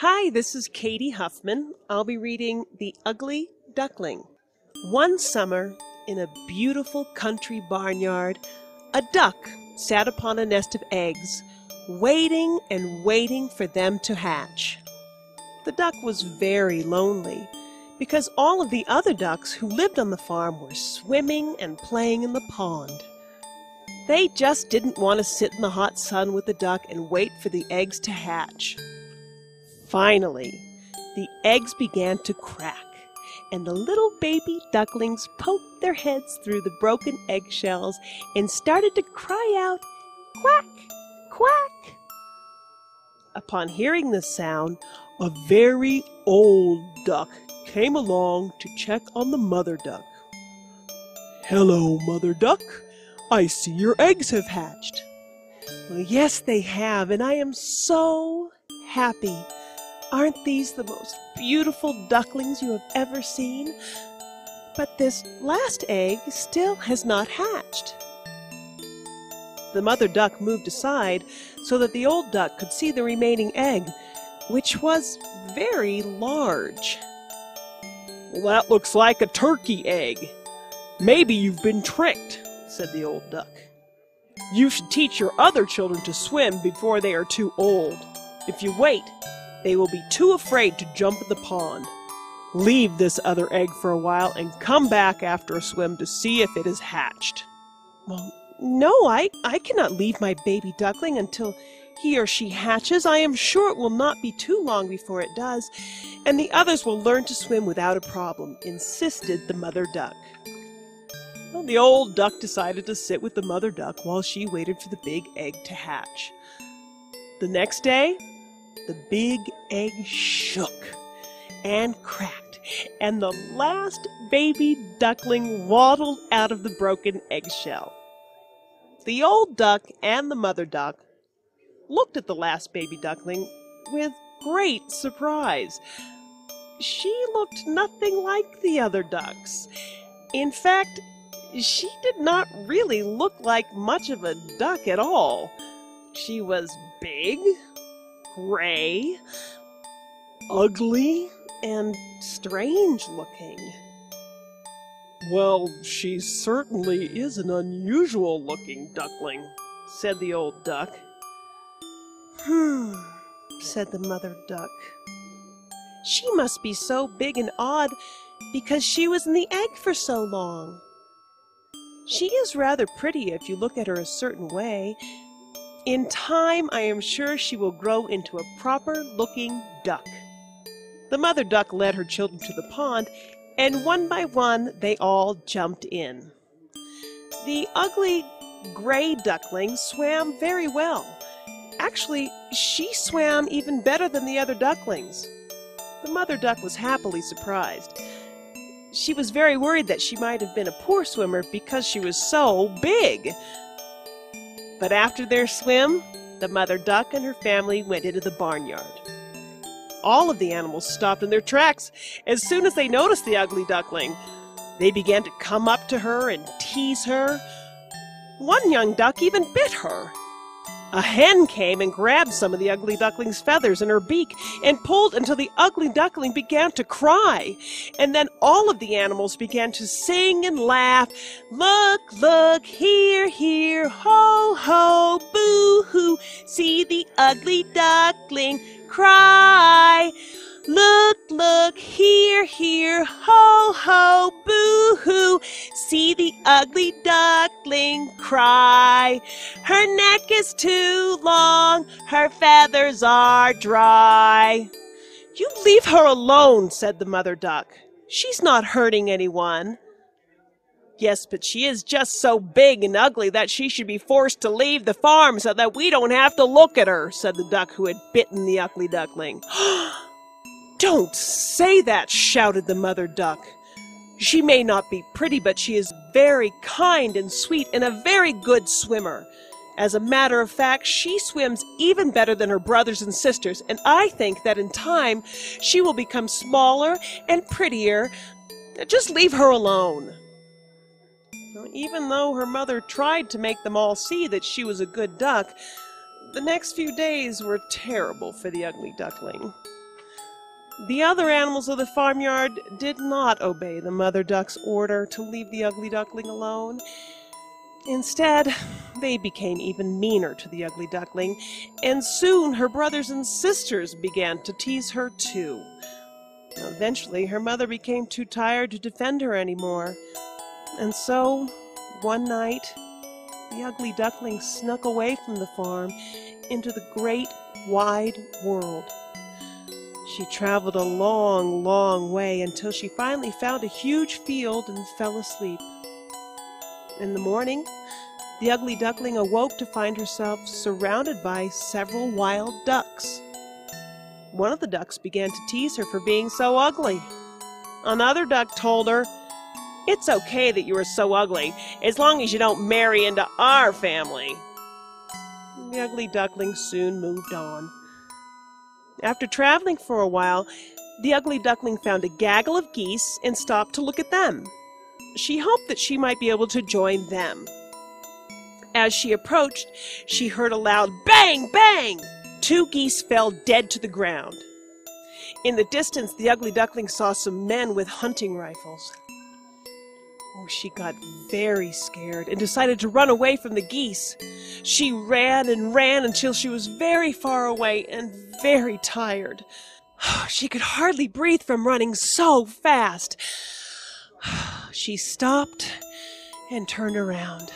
Hi, this is Cady Huffman. I'll be reading The Ugly Duckling. One summer, in a beautiful country barnyard, a duck sat upon a nest of eggs, waiting and waiting for them to hatch. The duck was very lonely because all of the other ducks who lived on the farm were swimming and playing in the pond. They just didn't want to sit in the hot sun with the duck and wait for the eggs to hatch. Finally, the eggs began to crack, and the little baby ducklings poked their heads through the broken eggshells and started to cry out, Quack! Quack! Upon hearing this sound, a very old duck came along to check on the mother duck. Hello, mother duck. I see your eggs have hatched. Well, yes, they have, and I am so happy. Aren't these the most beautiful ducklings you have ever seen? But this last egg still has not hatched. The mother duck moved aside so that the old duck could see the remaining egg, which was very large. Well, that looks like a turkey egg. Maybe you've been tricked, said the old duck. You should teach your other children to swim before they are too old. If you wait, they will be too afraid to jump in the pond. Leave this other egg for a while and come back after a swim to see if it is hatched. Well, no, I, I cannot leave my baby duckling until he or she hatches. I am sure it will not be too long before it does, and the others will learn to swim without a problem, insisted the mother duck. Well, the old duck decided to sit with the mother duck while she waited for the big egg to hatch. The next day, the big egg shook and cracked, and the last baby duckling waddled out of the broken eggshell. The old duck and the mother duck looked at the last baby duckling with great surprise. She looked nothing like the other ducks. In fact, she did not really look like much of a duck at all. She was big, gray, ugly, and strange looking. Well, she certainly is an unusual looking duckling, said the old duck. Hmm, said the mother duck. She must be so big and odd because she was in the egg for so long. She is rather pretty if you look at her a certain way, in time, I am sure she will grow into a proper looking duck. The mother duck led her children to the pond, and one by one they all jumped in. The ugly gray duckling swam very well. Actually, she swam even better than the other ducklings. The mother duck was happily surprised. She was very worried that she might have been a poor swimmer because she was so big. But after their swim, the mother duck and her family went into the barnyard. All of the animals stopped in their tracks as soon as they noticed the ugly duckling. They began to come up to her and tease her. One young duck even bit her. A hen came and grabbed some of the ugly duckling's feathers in her beak and pulled until the ugly duckling began to cry. And then all of the animals began to sing and laugh. Look, look, here, here, ho, ho, boo hoo. See the ugly duckling cry. Look, look, here, here, ho, ho, boo hoo. See the ugly duckling cry. Her neck is too long, her feathers are dry. You leave her alone, said the mother duck. She's not hurting anyone. Yes, but she is just so big and ugly that she should be forced to leave the farm so that we don't have to look at her, said the duck who had bitten the ugly duckling. Don't say that, shouted the mother duck. She may not be pretty, but she is very kind and sweet and a very good swimmer. As a matter of fact, she swims even better than her brothers and sisters, and I think that in time she will become smaller and prettier. Just leave her alone. Even though her mother tried to make them all see that she was a good duck, the next few days were terrible for the ugly duckling. The other animals of the farmyard did not obey the mother duck's order to leave the ugly duckling alone. Instead, they became even meaner to the ugly duckling, and soon her brothers and sisters began to tease her too. Eventually, her mother became too tired to defend her anymore, and so, one night, the ugly duckling snuck away from the farm into the great wide world. She traveled a long, long way until she finally found a huge field and fell asleep. In the morning, the ugly duckling awoke to find herself surrounded by several wild ducks. One of the ducks began to tease her for being so ugly. Another duck told her, It's okay that you are so ugly, as long as you don't marry into our family. The ugly duckling soon moved on. After traveling for a while, the ugly duckling found a gaggle of geese and stopped to look at them. She hoped that she might be able to join them. As she approached, she heard a loud bang, bang! Two geese fell dead to the ground. In the distance, the ugly duckling saw some men with hunting rifles. Oh, she got very scared and decided to run away from the geese. She ran and ran until she was very far away and very tired. She could hardly breathe from running so fast. She stopped and turned around.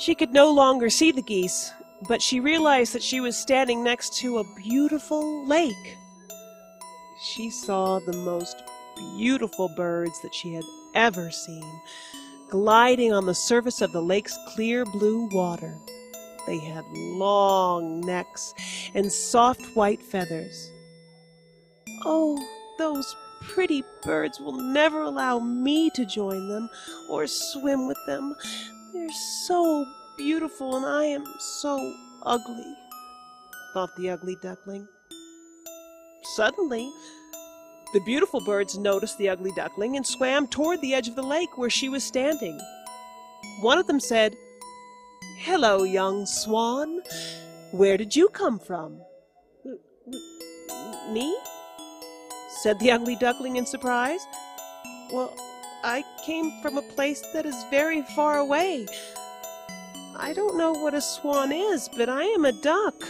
She could no longer see the geese, but she realized that she was standing next to a beautiful lake. She saw the most beautiful birds that she had ever seen, gliding on the surface of the lake's clear blue water. They had long necks and soft white feathers. Oh, those pretty birds will never allow me to join them or swim with them. They're so beautiful and I am so ugly, thought the ugly duckling. Suddenly, the beautiful birds noticed the ugly duckling and swam toward the edge of the lake where she was standing. One of them said, Hello, young swan. Where did you come from? Me? said the ugly duckling in surprise. Well, I came from a place that is very far away. I don't know what a swan is, but I am a duck.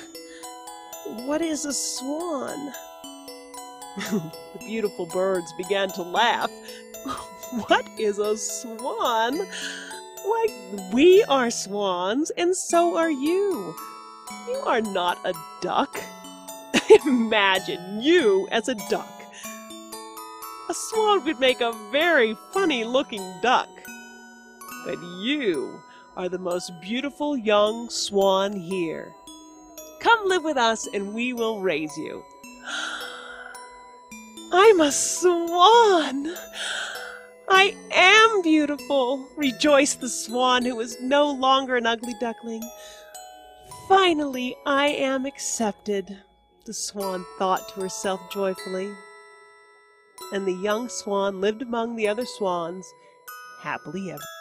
What is a swan? the beautiful birds began to laugh. what is a swan? Why, we are swans, and so are you. You are not a duck. Imagine you as a duck. A swan would make a very funny looking duck. But you are the most beautiful young swan here. Come live with us and we will raise you. I'm a swan! I am beautiful! rejoiced the swan, who was no longer an ugly duckling. Finally, I am accepted, the swan thought to herself joyfully. And the young swan lived among the other swans happily ever.